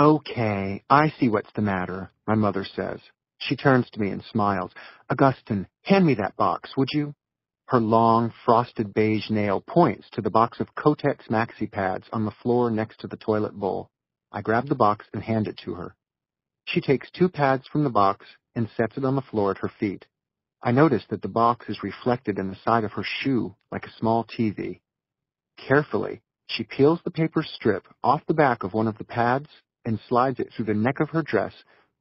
Okay, I see what's the matter, my mother says. She turns to me and smiles. Augusten, hand me that box, would you? Her long, frosted beige nail points to the box of Kotex maxi pads on the floor next to the toilet bowl. I grab the box and hand it to her. She takes two pads from the box and sets it on the floor at her feet. I notice that the box is reflected in the side of her shoe like a small TV. Carefully, she peels the paper strip off the back of one of the pads and slides it through the neck of her dress,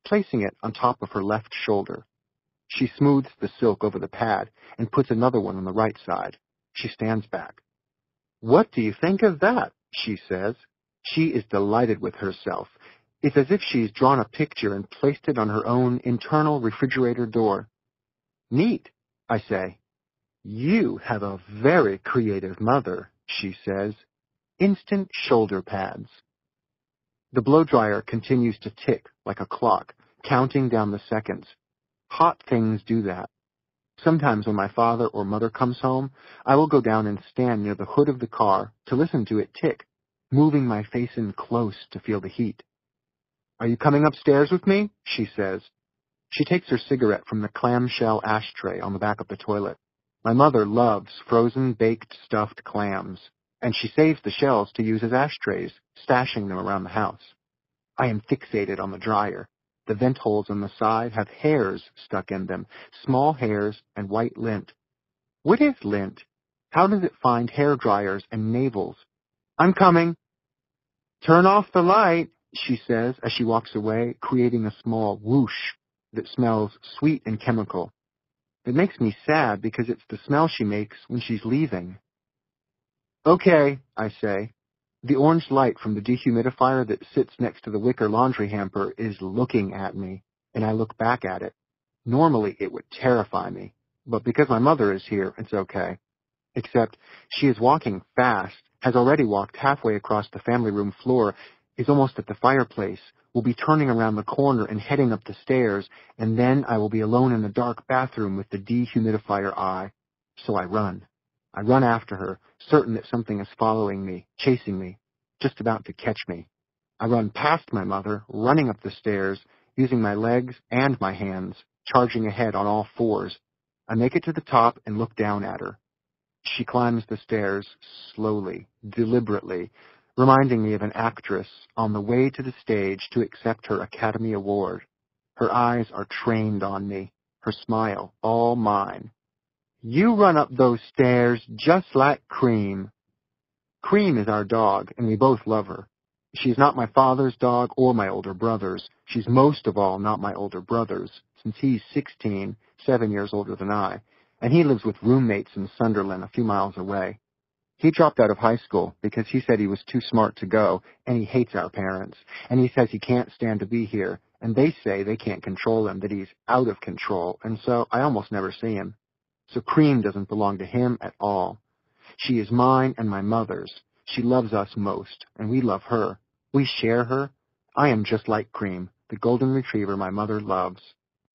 placing it on top of her left shoulder. She smooths the silk over the pad and puts another one on the right side. She stands back. What do you think of that? she says. She is delighted with herself. It's as if she's drawn a picture and placed it on her own internal refrigerator door. Neat, I say. You have a very creative mother, she says. Instant shoulder pads. The blow dryer continues to tick like a clock, counting down the seconds. Hot things do that. Sometimes when my father or mother comes home, I will go down and stand near the hood of the car to listen to it tick, moving my face in close to feel the heat. Are you coming upstairs with me? she says. She takes her cigarette from the clamshell ashtray on the back of the toilet. My mother loves frozen baked stuffed clams, and she saves the shells to use as ashtrays, stashing them around the house. I am fixated on the dryer. The vent holes on the side have hairs stuck in them, small hairs and white lint. What is lint? How does it find hair dryers and navels? I'm coming. Turn off the light, she says as she walks away, creating a small whoosh that smells sweet and chemical. It makes me sad because it's the smell she makes when she's leaving. Okay, I say. The orange light from the dehumidifier that sits next to the wicker laundry hamper is looking at me, and I look back at it. Normally it would terrify me, but because my mother is here, it's okay. Except she is walking fast, has already walked halfway across the family room floor, is almost at the fireplace, will be turning around the corner and heading up the stairs, and then I will be alone in the dark bathroom with the dehumidifier eye. So I run. I run after her, certain that something is following me, chasing me, just about to catch me. I run past my mother, running up the stairs, using my legs and my hands, charging ahead on all fours. I make it to the top and look down at her. She climbs the stairs slowly, deliberately, reminding me of an actress on the way to the stage to accept her Academy Award. Her eyes are trained on me, her smile all mine. You run up those stairs just like Cream. Cream is our dog, and we both love her. She's not my father's dog or my older brother's. She's most of all not my older brother's, since he's sixteen, seven years older than I, and he lives with roommates in Sunderland a few miles away. He dropped out of high school because he said he was too smart to go, and he hates our parents, and he says he can't stand to be here, and they say they can't control him, that he's out of control, and so I almost never see him. So Cream doesn't belong to him at all. She is mine and my mother's. She loves us most, and we love her. We share her. I am just like Cream, the golden retriever my mother loves.